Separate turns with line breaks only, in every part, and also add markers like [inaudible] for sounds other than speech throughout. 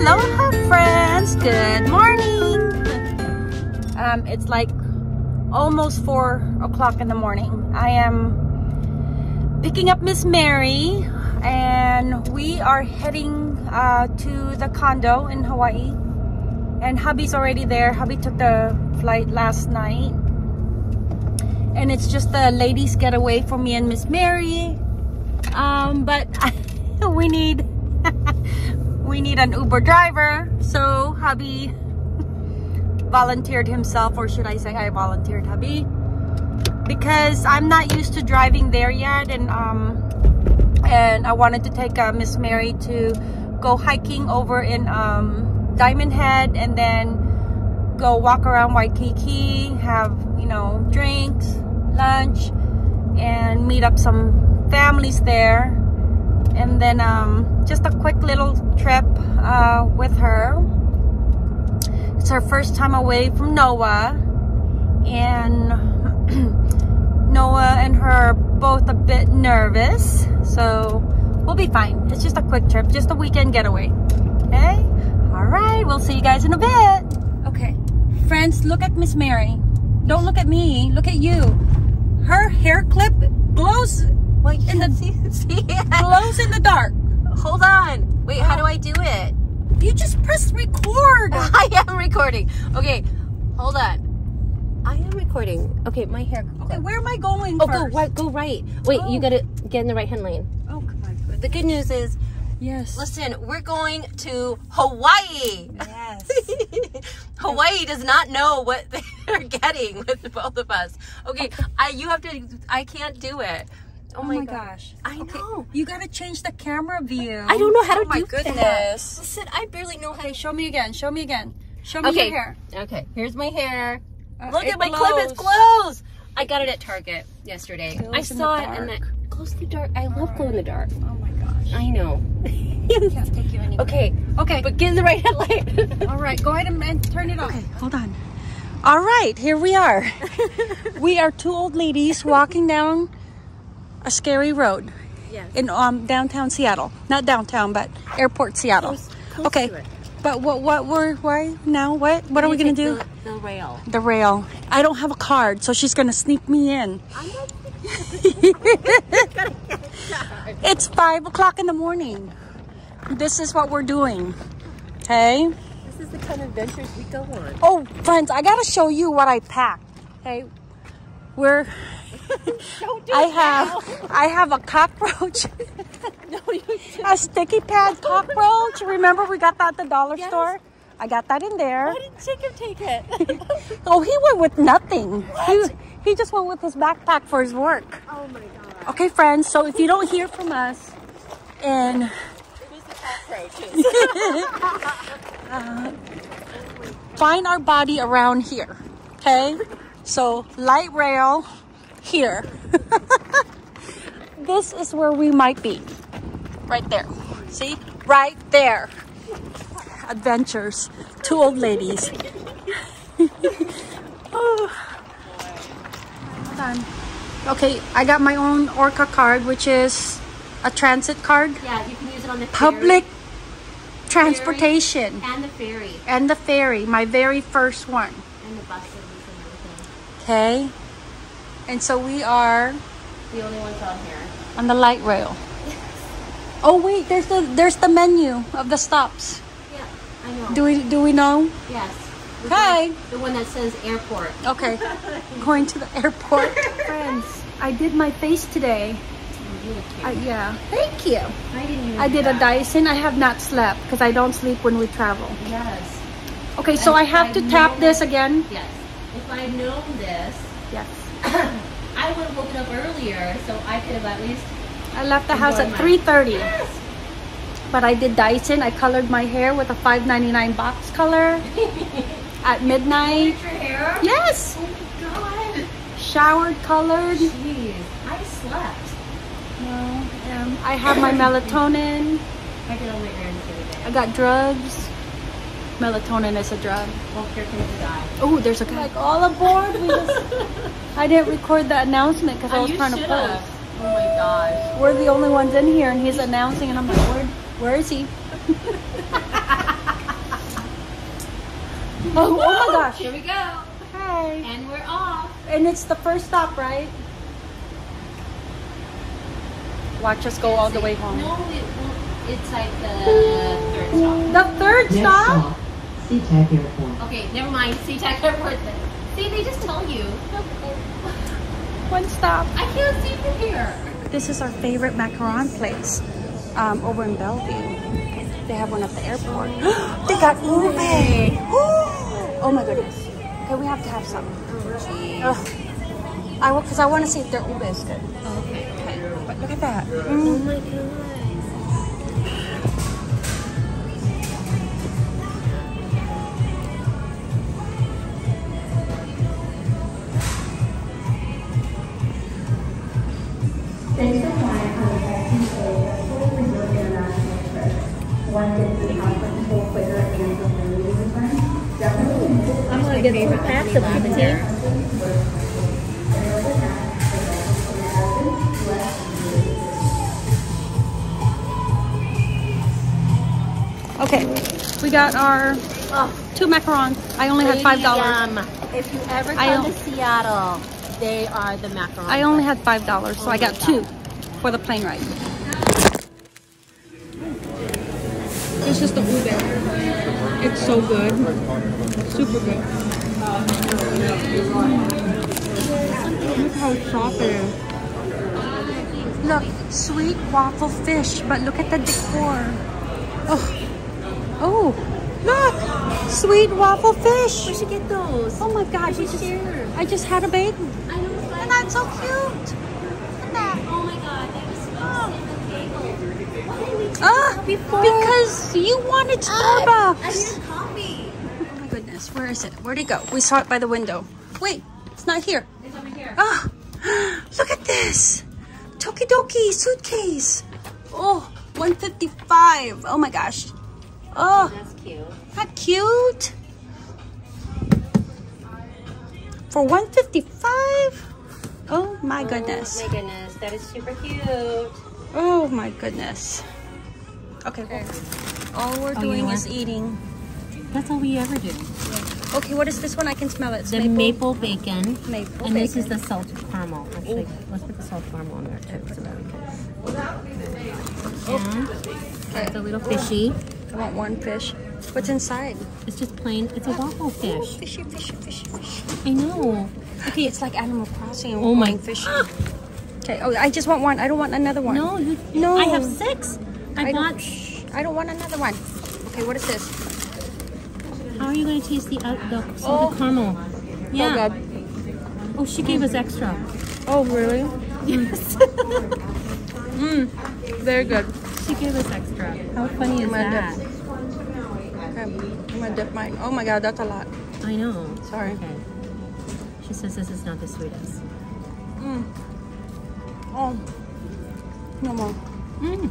Aloha friends! Good morning! Um, it's like almost 4 o'clock in the morning. I am picking up Miss Mary and we are heading uh, to the condo in Hawaii. And hubby's already there. Hubby took the flight last night. And it's just a ladies getaway for me and Miss Mary. Um, but [laughs] we need [laughs] we need an Uber driver. So hubby [laughs] volunteered himself, or should I say I volunteered hubby. Because I'm not used to driving there yet and um and I wanted to take uh, Miss Mary to go hiking over in um, Diamond Head and then go walk around Waikiki, have, you know, drinks, lunch, and meet up some families there. And then um, just a quick little trip uh, with her. It's her first time away from Noah. And [clears throat] Noah and her are both a bit nervous. So we'll be fine. It's just a quick trip, just a weekend getaway. Okay? All right, we'll see you guys in a bit. Okay, friends, look at Miss Mary. Don't look at me, look at you. Her hair clip glows
Well, you
in the [laughs]
see, see
glows in the dark.
Hold on. Wait, how do I do it?
You just press record. [laughs]
I am recording. Okay, hold on. I am recording. Okay, my hair.
Okay, where am I going
Oh, go
first?
right. Go right. Wait,
Oh.
you gotta get in the right hand lane.
Oh, come on.
The good news is,
Yes.
listen, we're going to Hawaii.
Yes. [laughs]
Hawaii does not know what they're getting with both of us. Okay, I you have to. I can't do it. Oh,
Oh my gosh.
I
Okay,
know.
You gotta change the camera view.
I don't know how to
oh my
do
goodness.
that. Listen, I barely know how
Okay,
to.
show me again. Show me again. Show me
Okay.
your hair.
Okay, here's my hair.
Uh,
Look at my clip, it's
glows.
glows. I got it at Target yesterday. I saw
the
it and that
dark.
glows in the dark. I love glow in the dark.
Oh my gosh.
I know. [laughs]
Can't take you anywhere.
okay,
Okay.
but get in the right [laughs] headlight.
All right. Go ahead and, and turn it on. Okay. Hold on. All right. Here we are. [laughs] we are two old ladies walking down a scary road
yes.
in um downtown Seattle. Not downtown, but airport Seattle.
Close- close
okay. But what what we're why now what what are we gonna do?
The, the rail.
The rail. I don't have a card, so she's gonna sneak me in. [laughs] It's five o'clock in the morning. This is what we're doing. Hey?
This is the kind of adventures we go on.
Oh, friends, I gotta show you what I packed. Okay. We're [laughs]
do
I have I have a cockroach. [laughs]
No, you [laughs]
a sticky pad cockroach. Remember we got that at the dollar
Yes.
store? I got that in there.
Why didn't Jacob take it?
Oh, he went with nothing. He, he just went with his backpack for his work.
oh my god.
Okay, friends, so if you don't hear from us and
It was the cockroaches.
Uh, find our body around here, okay? So, light rail here. [laughs] this is where we might be. Right there. See? Right there. Adventures. Two old ladies. [laughs] oh. Hold on. Okay, I got my own Orca card, which is a transit card.
yeah, you can use it on the
Public
ferry
transportation.
and the ferry
And the ferry, my very first one.
and the buses.
Okay. And so we are
The only ones on here.
on the light rail. Yes. Oh wait, there's the there's the menu of the stops.
Yeah, I know.
Do we do we know?
yes.
Okay.
The one that says airport.
Okay. [laughs] Going to the airport. Friends, I did my face today. Uh, yeah. Thank you.
I didn't
I did a. Dyson. I have not slept because I don't sleep when we travel.
Yes.
Okay, so
And
I have
I
to tap this again.
Yes. If I'd known this,
Yes. [coughs]
I would have woken up earlier so I could have at least.
I left the house at 3:30.
Yes.
But I did Dyson. I colored my hair with a 5.99 box color [laughs] at midnight.
Your hair?
Yes.
Oh my god.
Showered, colored.
Jeez. I slept.
No, um, I have my melatonin.
I did all my errands the other day.
I got drugs. Melatonin is a drug.
Well, here comes the guy.
Oh, there's a guy. Like all aboard. We just, [laughs] I didn't record the announcement because I was trying to
should've.
post.
Oh my gosh.
We're the only ones in here, and he's announcing, and I'm like, where, where is he? [laughs] Oh, oh my gosh.
Here we go.
Hi.
And we're off.
And it's the first stop, right? Watch us go all the way home.
No, it won't. It's like the third stop.
The third
Next
stop?
stop, SeaTac Airport.
Okay, never mind. SeaTac Airport then. See, they just tell you. [laughs]
One stop.
I can't see from here.
This is our favorite macaron place um, over in Bellevue. They have one at the airport. [gasps] they got ube. oh my goodness. Okay, we have to have some. Ugh. I because I want to see if their ube is good.
Okay.
Okay, but look at that.
Oh
Mm.
my god. I'm gonna get some packs of lavender.
Okay, we got our oh, two macarons. I only had five dollars.
If you ever
I
come
don't-
to Seattle, they are the macarons.
I only had five dollars, so
Oh
I got
God.
two for the plane ride. This is the ube. It's so good, super good. Look how soft it is. Look, sweet waffle fish, but look at the decor. Oh, oh, look, sweet waffle fish.
We should you get those.
Oh my God, we just,
share.
I just had a baby.
I know.
And that's so cute. Look at that.
Oh my god, that was so oh. Why didn't we do
Ah,
that before?
because you wanted
Ah, I
Starbucks.
need coffee.
Oh my goodness, where is it? Where'd it go? We saw it by the window. Wait, it's not here.
It's over here.
Ah, [gasps] look at this. Tokidoki suitcase. Oh, 155. Oh my gosh. Oh,
That's cute.
that cute. For 155? Oh my goodness.
Oh my goodness, that is super cute.
Oh my goodness. Okay, well, all we're
Oh, you
doing
know
is eating.
That's all we ever do.
Okay, what is this one? I can smell it. It's
The maple, bacon.
Maple
and this is the salted caramel. Actually, let's put the salted caramel on there too. So that we can. Oh. And it's a little fishy.
I want one fish. What's inside?
It's just plain. It's a waffle fish.
Fishy, fishy, fishy, fishy.
I know.
Okay, it's like Animal Crossing.
Oh my-
fish. Okay. Oh, I just want one. I don't want another one.
No, you.
No.
I have six. I,
I
bought.
don't, I don't want another one. Okay, what is this?
Are you going to taste the uh, the
Oh.
caramel? Yeah.
Oh God.
Oh, she gave us extra.
Oh really?
Yes.
Mmm. [laughs] Very good.
she gave us extra. How funny is that?
dip. Okay. I'm gonna dip mine. Oh my God, that's a lot.
I know.
Sorry.
Okay. She says this is not the sweetest.
Mm. Oh. No more.
Mm.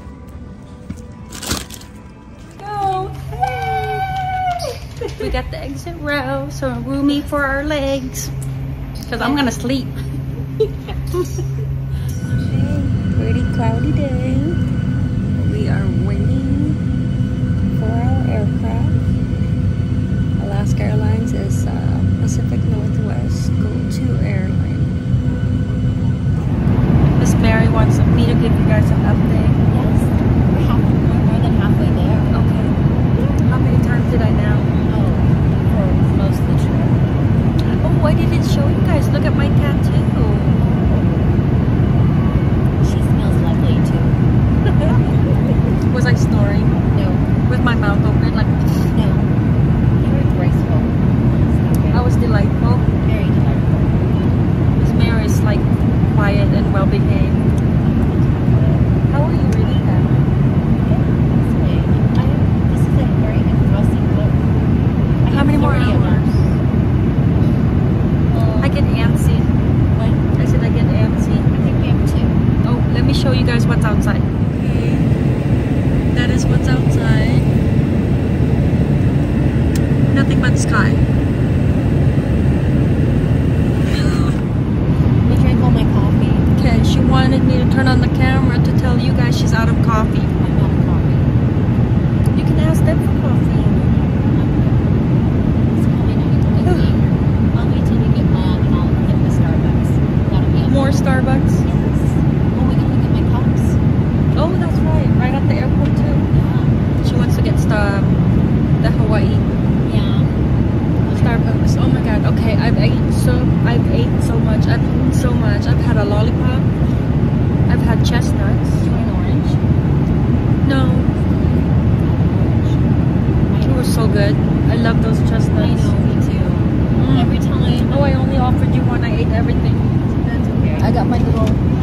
We got the exit row, so roomy for our legs. Because I'm gonna sleep. Pretty cloudy day. We are waiting for our aircraft. Alaska Airlines is uh, Pacific Northwest Go-To airline. Miss Mary wants me to give you guys an update.
Yes. We're half, we're more than halfway there.
Okay. How many times did I now?
Oh, for most of the trip.
Oh, I didn't show you guys. Look at my tattoo.
She smells lovely too.
Was I snoring
No,
with my mouth open? Like
no. Very graceful.
I was delightful.
Very delightful.
Miss Mary is like quiet and well behaved. How are you reading that?
This way. I, this is a very engrossing book. I
How
have
many more
30 of them.
hours?
Um,
I get antsy.
what?
I said I get antsy.
I think we have two.
Oh, let me show you guys what's outside. Okay. That is what's outside. Nothing but sky.
We drank all my coffee.
Okay, she wanted me to turn on the camera to tell you guys she's out of coffee. everything.
That's okay.
I got my little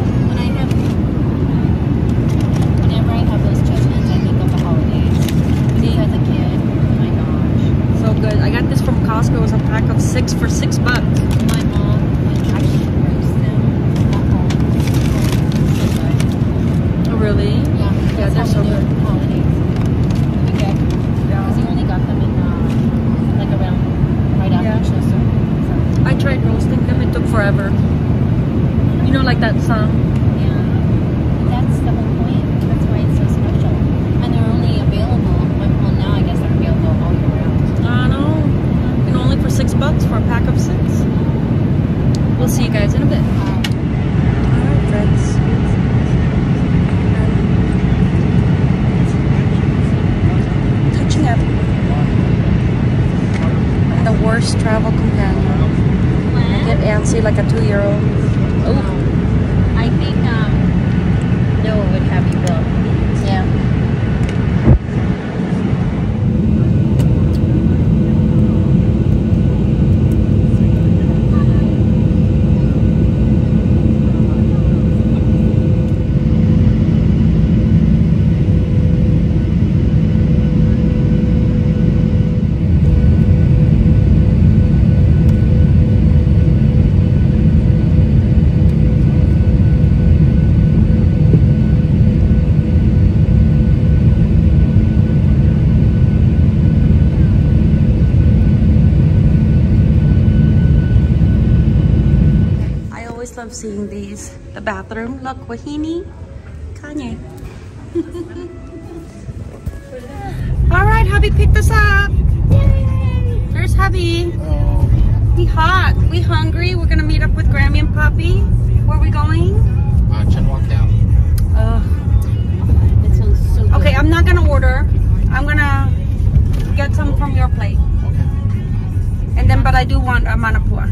worst travel companion. I get antsy like a two-year-old. Oh,
I think um, Noah would have you built.
yeah. I always love seeing these. The bathroom. Look, Wahine, Kanye. [laughs] All right, hubby picked us up. There's hubby. We hot. We hungry. We're gonna meet up with Grammy and Poppy. Where are we going?
Uh, Chun Wah Kam.
Uh,
That sounds so good.
okay, I'm not gonna order. I'm gonna get some from your plate.
Okay.
And then, but I do want a manapua.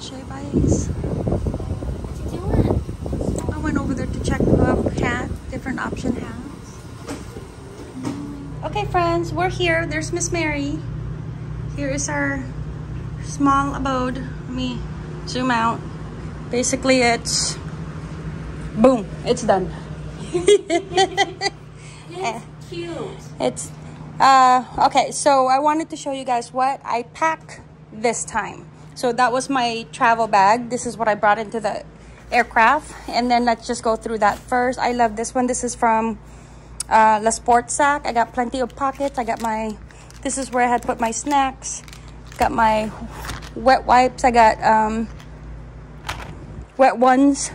Favorite shave.
What you doing?
I went over there to check the hat, different option hats. Okay, friends, we're here. There's Miss Mary. Here is our small abode. Let me zoom out. Basically, it's boom, it's done. [laughs]
It's cute.
It's uh okay, so I wanted to show you guys what I pack this time. So that was my travel bag. This is what I brought into the aircraft. And then let's just go through that first. I love this one. This is from uh LeSportsac. I got plenty of pockets. I got my this is where I had put my snacks. Got my wet wipes. I got um wet ones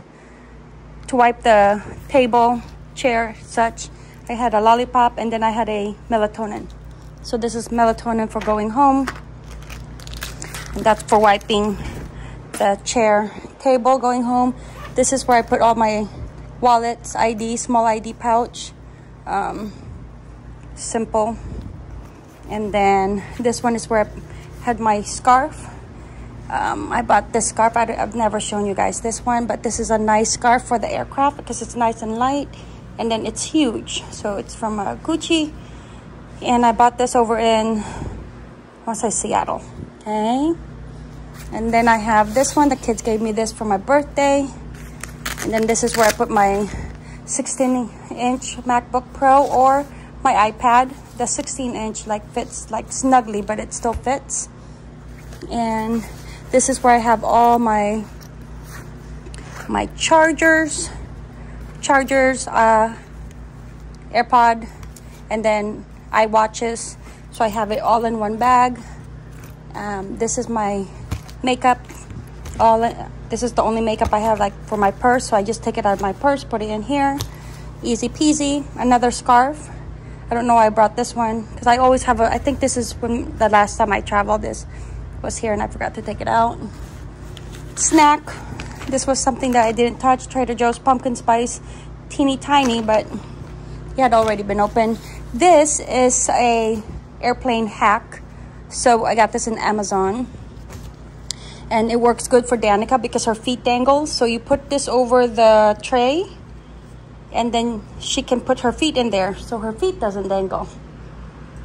to wipe the table, chair, such. I had a lollipop and then I had a melatonin. So this is melatonin for going home. That's for wiping the chair, table going home. This is where I put all my wallets, ID, small ID pouch. Um, simple. And then this one is where I had my scarf. Um, I bought this scarf. I, have never shown you guys this one, but this is a nice scarf for the aircraft because it's nice and light, and then it's huge. So it's from uh, Gucci, and I bought this over in, I say Seattle. Okay, and then I have this one. The kids gave me this for my birthday, and then this is where I put my 16-inch MacBook Pro or my iPad. The 16-inch like fits like snugly, but it still fits. And this is where I have all my my chargers, chargers, uh, AirPod, and then iWatches. So I have it all in one bag. Um, this is my makeup. All this is the only makeup I have like for my purse. So I just take it out of my purse, put it in here. Easy peasy. Another scarf. I don't know why I brought this one because I always have a. I think this is when the last time I traveled. This was here and I forgot to take it out. Snack. This was something that I didn't touch. Trader Joe's pumpkin spice, teeny tiny, but it had already been open. This is a airplane hack. So I got this in Amazon. And it works good for Danika because her feet dangle. So you put this over the tray and then she can put her feet in there so her feet doesn't dangle.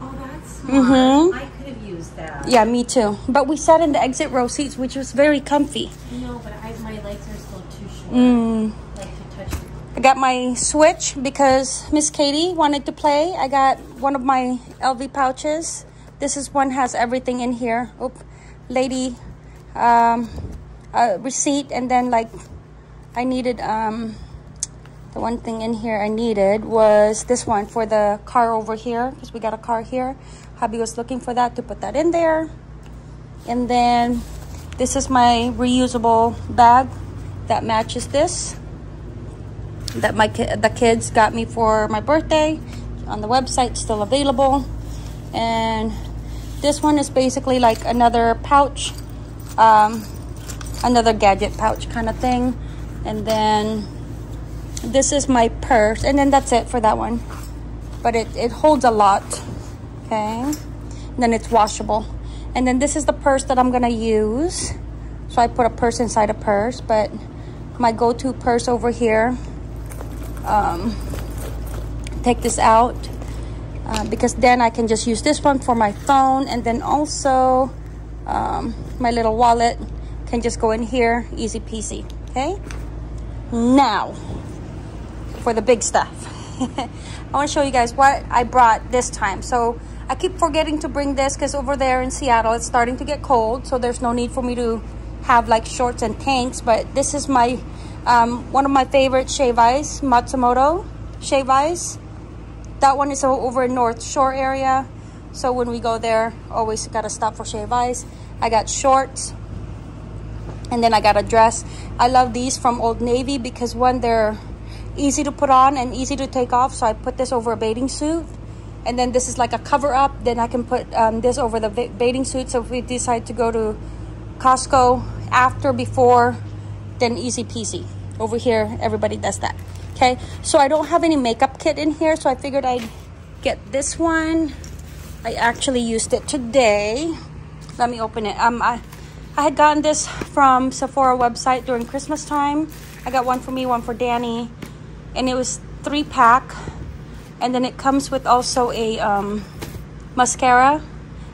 Oh, that's smart.
Mhm.
I could have used that.
Yeah, me too. But we sat in the exit row seats, which was very comfy.
No, but I, my legs are still too short.
Mm.
Like to touch.
I got my Switch because Miss Katie wanted to play. I got one of my LV pouches. This is one has everything in here. Oop, lady, um, a receipt, and then like I needed um, the one thing in here I needed was this one for the car over here because we got a car here. Hubby was looking for that to put that in there. And then this is my reusable bag that matches this that my ki the kids got me for my birthday on the website still available and this one is basically like another pouch um, another gadget pouch kind of thing. And then this is my purse and then that's it for that one. But it, it holds a lot okay? And then it's washable. And then this is the purse that I'm gonna use. So I put a purse inside a purse but my go-to purse over here um, take this out uh, because then I can just use this one for my phone and then also um, my little wallet can just go in here easy peasy okay? Now for the big stuff. [laughs] I want to show you guys what I brought this time. So I keep forgetting to bring this because over there in Seattle it's starting to get cold so there's no need for me to have like shorts and tanks but this is my um, one of my favorite shave ice, Matsumoto shave ice. That one is over North Shore area. So when we go there, always gotta stop for shave ice. I got shorts and then I got a dress. I love these from Old Navy because one, they're easy to put on and easy to take off. So I put this over a bathing suit. And then this is like a cover up. Then I can put um, this over the bathing suit. So if we decide to go to Costco after, before, then easy peasy. Over here, everybody does that. Okay, so I don't have any makeup kit in here, so I figured I'd get this one. I actually used it today. Let me open it. Um, I, I had gotten this from Sephora website during Christmas time. I got one for me, one for Danny, and it was three pack. And then it comes with also a um, mascara.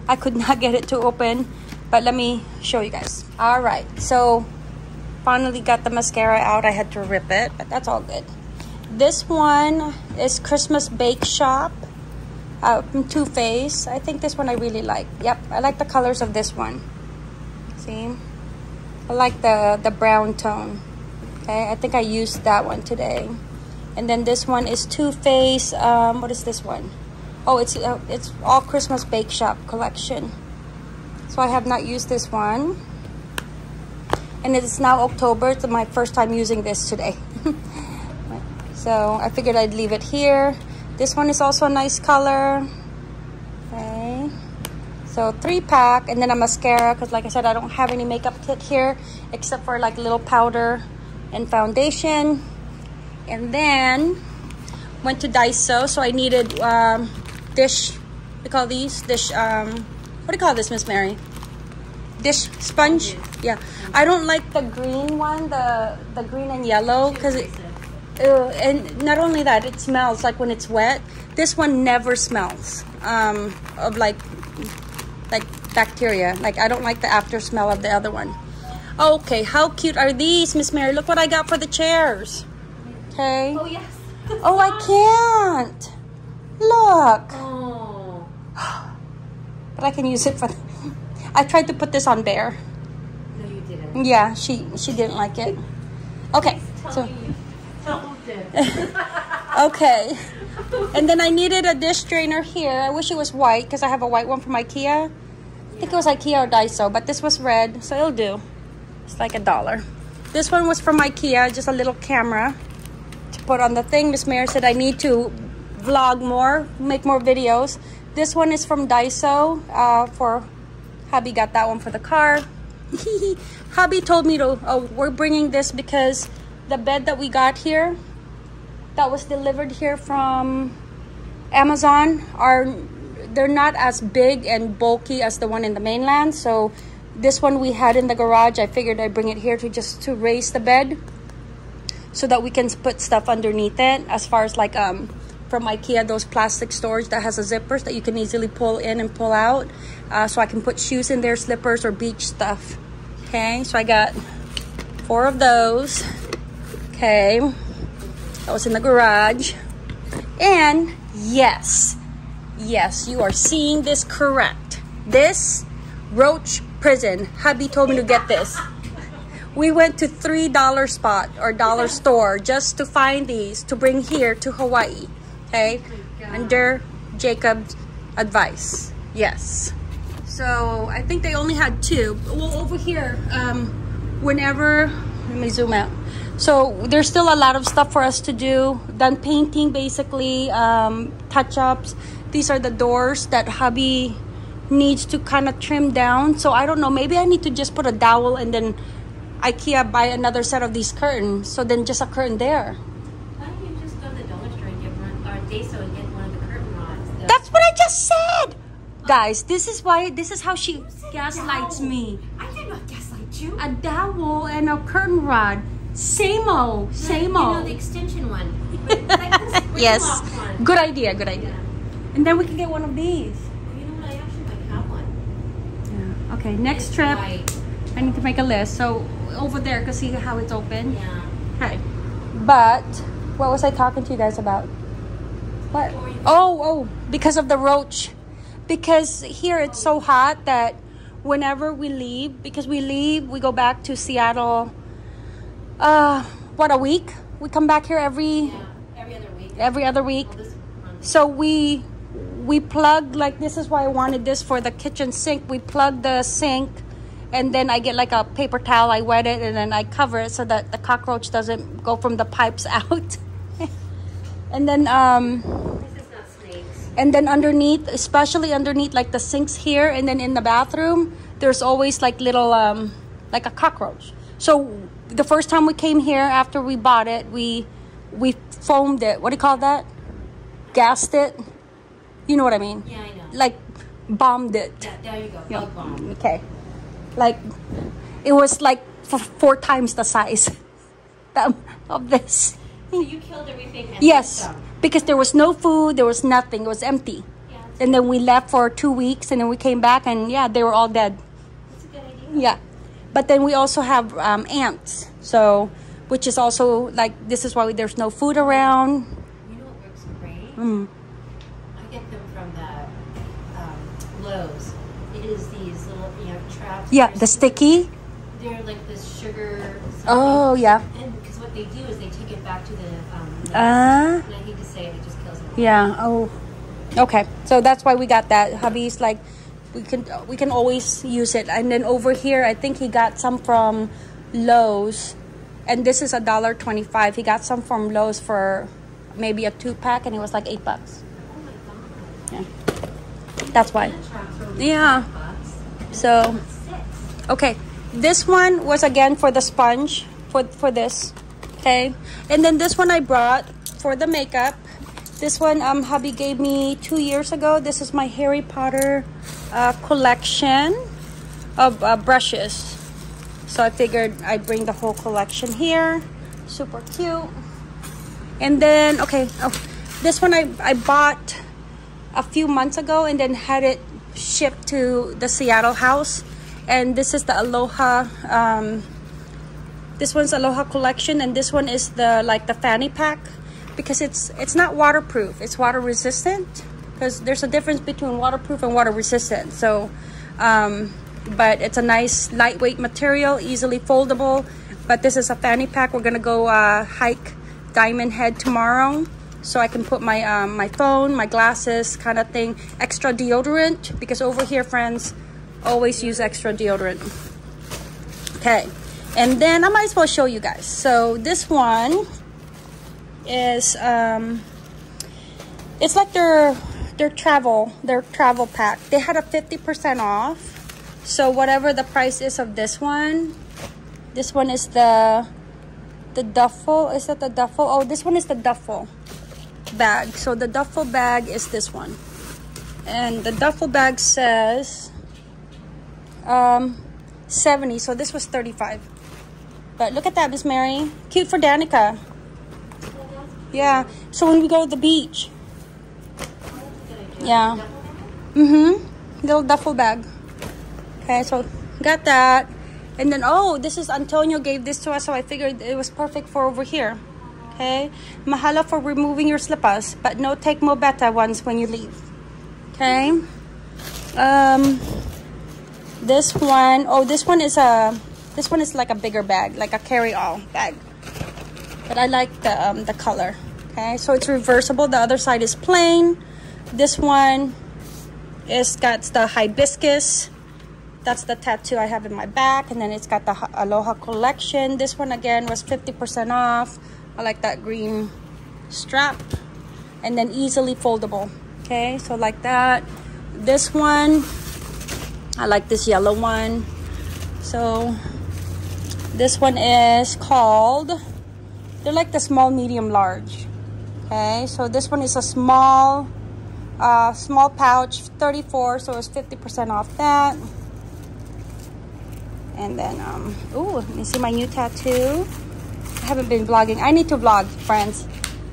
I could [laughs] not get it to open, but let me show you guys. All right, so finally got the mascara out. I had to rip it, but that's all good. This one is Christmas Bake Shop uh, from Too Faced. I think this one I really like. Yep, I like the colors of this one. See? I like the, the brown tone. Okay, I think I used that one today. And then this one is Too Faced. Um, what is this one? Oh, it's uh, it's all Christmas Bake Shop collection. So I have not used this one and it's now October. It's my first time using this today. [laughs] so I figured I'd leave it here. This one is also a nice color. Okay. So three pack and then a mascara because like I said, I don't have any makeup kit here except for like little powder and foundation. And then went to Daiso. So I needed um, dish, we call these dish, um, what do you call this, Miss Mary? dish sponge. Yeah, I don't like the green one, the the green and yellow, because it. Uh, and not only that, it smells like when it's wet. This one never smells um, of like like bacteria. Like I don't like the after smell of the other one. Okay, how cute are these, Miss Mary? Look what I got for the chairs. Okay.
Oh yes. [laughs]
oh, I can't. Look.
Oh. [gasps]
but I can use it for. [laughs] I tried to put this on Bear.
No, you didn't.
Yeah, she she didn't like it. Okay, so [laughs] okay, and then I needed a dish drainer here. I wish it was white because I have a white one from IKEA. I think it was IKEA or Daiso, but this was red, so it'll do. It's like a dollar. This one was from IKEA, just a little camera to put on the thing. Miss Mary said I need to vlog more, make more videos. This one is from Daiso uh, for Hubby got that one for the car. [laughs] Hubby told me to, oh, we're bringing this because the bed that we got here, that was delivered here from Amazon, are they're not as big and bulky as the one in the mainland. So this one we had in the garage, I figured I'd bring it here to just to raise the bed so that we can put stuff underneath it as far as like um from Ikea, those plastic storage that has a zippers that you can easily pull in and pull out. Uh, so I can put shoes in there, slippers or beach stuff. Okay, so I got four of those. Okay. That was in the garage. And yes, yes, you are seeing this correct. This Roach Prison. Hubby told me to get this. We went to $3 spot or dollar store just to find these to bring here to Hawaii. Okay? Under Jacob's advice. Yes. So I think they only had two. Well, over here, um, whenever, let me zoom out. So there's still a lot of stuff for us to do. Done painting, basically, um, touch-ups. These are the doors that hubby needs to kind of trim down. So I don't know, maybe I need to just put a dowel and then IKEA buy another set of these curtains. So then just a curtain there.
Why don't you just go to the dollar store and get one, or Daiso and get one of the curtain rods?
That's what I just said. Guys, this is why this is how she gaslights me.
I did not gaslight you.
A dowel and a curtain rod. Same old, same old.
You know the extension one. [laughs] Like this [laughs]
Yes.
one.
Good idea, good idea.
Yeah.
And then we can get one of these.
You know what? I actually might have one.
Yeah. Okay, next
It's
trip.
white.
I need to make a list. So over there, cause see how it's open.
Yeah.
Okay. But what was I talking to you guys about? What?
What were you-
Oh, oh, because of the roach. Because here it's so hot that whenever we leave, because we leave, we go back to Seattle. Uh, what a week? We come back here every
Yeah. Every other week.
every other week.
Well, this one.
So we we plug like this is why I wanted this for the kitchen sink. We plug the sink and then I get like a paper towel, I wet it and then I cover it so that the cockroach doesn't go from the pipes [laughs] out. and then um
This is not snakes.
And then underneath, especially underneath like the sinks here and then in the bathroom, there's always like little um like a cockroach. So the first time we came here after we bought it, we we foamed it. What do you call that? Gassed it. You know what I mean?
Yeah, I know.
Like bombed it.
Yeah, there you go.
Yeah.
Bug bomb.
Okay. Like it was like f- four times the size [laughs] of this.
So you killed everything and
Yes. Because there was no food, there was nothing, it was empty.
Yeah,
And then we left for two weeks, and then we came back, and yeah, they were all dead.
that's a good idea.
Yeah, but then we also have um, ants, so which is also like this is why there's no food around.
You know what works great?
Mm.
I get them from the um, Lowe's. It is these little you know traps.
Yeah, the
super-
sticky.
They're like this sugar. Something.
Oh yeah.
And because what they do is they take it back to the. Um, nest.
Ah. Yeah. Oh. Okay. So that's why we got that. Hubby's like, we can we can always use it. And then over here, I think he got some from Lowe's, and this is a dollar twenty five. He got some from Lowe's for maybe a two pack, and it was like eight bucks. Yeah. That's why. Yeah. So okay, this one was again for the sponge for for this. Okay, and then this one I brought for the makeup. This one um hubby gave me two years ago. This is my Harry Potter uh, collection of uh, brushes. So I figured I'd bring the whole collection here. Super cute. And then okay, oh, this one I I bought a few months ago and then had it shipped to the Seattle house. And this is the Aloha. Um, this one's Aloha collection, and this one is the like the fanny pack because it's it's not waterproof. It's water resistant because there's a difference between waterproof and water resistant. So, um, but it's a nice lightweight material, easily foldable. But this is a fanny pack. We're gonna go uh, hike Diamond Head tomorrow so I can put my um, my phone, my glasses, kind of thing. Extra deodorant because over here, friends, always use extra deodorant. Okay, and then I might as well show you guys. So this one is um, it's like their their travel their travel pack. They had a fifty percent off. So whatever the price is of this one, this one is the the duffel. Is that the duffel? Oh, this one is the duffel bag. So the duffel bag is this one. And the duffel bag says um 70. So this was 35. But look at that, Miss Mary. Cute for Danika. Yeah. So when we go to the beach. Yeah. Mm-hmm. Little duffel bag. Okay, so got that. And then oh, this is Antonio gave this to us, so I figured it was perfect for over here. Okay. Mahalo for removing your slippers, but no take Mobeta ones when you leave. Okay. Um, this one, oh, this one is a, this one is like a bigger bag, like a carry-all bag. But I like the um, the color. Okay, so it's reversible. The other side is plain. This one is got the hibiscus. That's the tattoo I have in my back. And then it's got the Aloha collection. This one again was 50% off. I like that green strap. And then easily foldable. Okay, so like that. This one, I like this yellow one. So this one is called, they're like the small, medium, large. Okay, so this one is a small, uh, small pouch, 34, so it's 50% off that. And then, um, ooh, you see my new tattoo? I haven't been vlogging. I need to vlog, friends.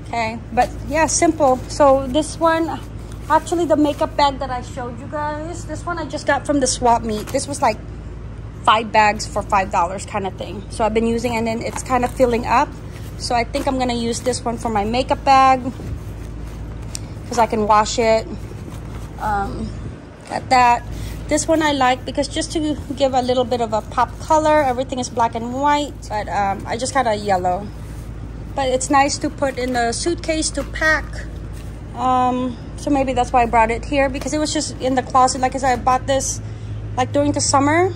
Okay, but yeah, simple. So this one, actually the makeup bag that I showed you guys, this one I just got from the swap meet. This was like five bags for $5 kind of thing. So I've been using and then it's kind of filling up. So I think I'm gonna use this one for my makeup bag because I can wash it. Um, got that. This one I like because just to give a little bit of a pop color, everything is black and white, but um, I just got a yellow. But it's nice to put in the suitcase to pack. Um, so maybe that's why I brought it here because it was just in the closet. Like I said, I bought this like during the summer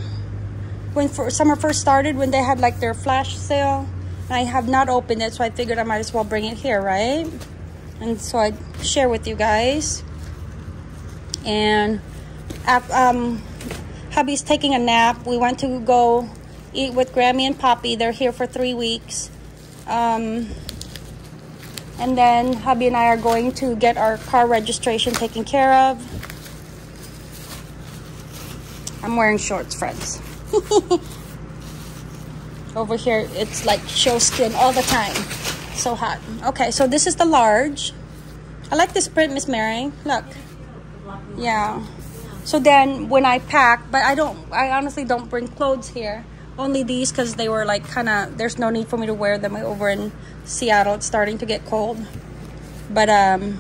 when for, summer first started when they had like their flash sale. I have not opened it, so I figured I might as well bring it here, right? And so I share with you guys. And um, hubby's taking a nap. We went to go eat with Grammy and Poppy. They're here for three weeks. Um, and then hubby and I are going to get our car registration taken care of. I'm wearing shorts, friends. [laughs] Over here, it's like show skin all the time. So hot. Okay, so this is the large. I like this print, Miss Mary. Look. Yeah. So then when I pack, but I don't, I honestly don't bring clothes here. Only these because they were like kind of, there's no need for me to wear them over in Seattle. It's starting to get cold. But um,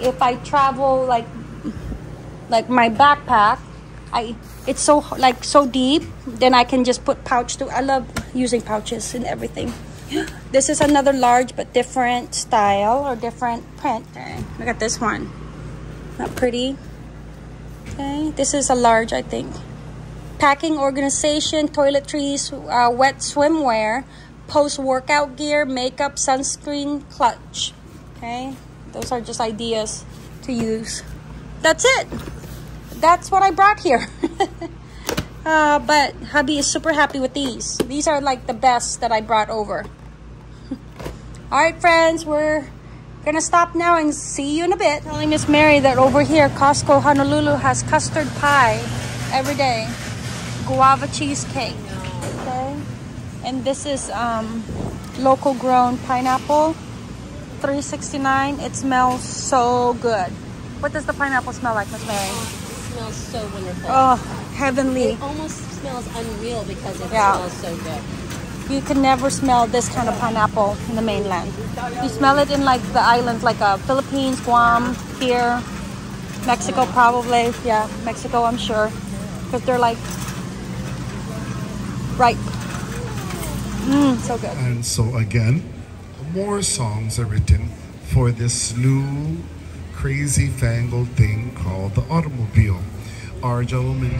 if I travel like, like my backpack, I it's so like so deep, then I can just put pouch to, I love using pouches and everything. This is another large but different style or different print. Okay, look at this one. Not pretty. Okay, this is a large, I think. Packing organization, toiletries, uh, wet swimwear, post-workout gear, makeup, sunscreen, clutch. Okay, those are just ideas to use. That's it. That's what I brought here. [laughs] uh, but hubby is super happy with these. These are like the best that I brought over. [laughs] All right, friends, we're Gonna stop now and see you in a bit. Telling Miss Mary that over here, Costco Honolulu has custard pie every day. Guava cheesecake. Okay. And this is um, local grown pineapple. 369 It smells so good. What does the pineapple smell like, Miss Mary?
It smells so wonderful.
Oh, heavenly.
It almost smells unreal because it
Yeah.
smells so good.
You can never smell this kind of pineapple in the mainland. You smell it in like the islands, like uh, Philippines, Guam, here, Mexico probably. Yeah, Mexico, I'm sure, because they're like ripe. Mmm, so good.
And so again, more songs are written for this new crazy fangled thing called the automobile. Our gentleman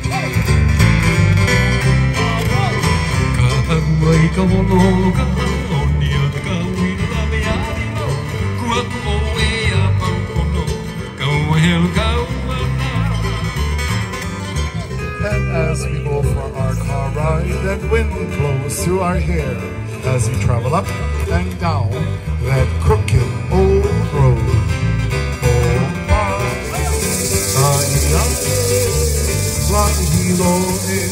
And as we go for our car ride and wind blows through our hair as we travel up and down that crooked Oh,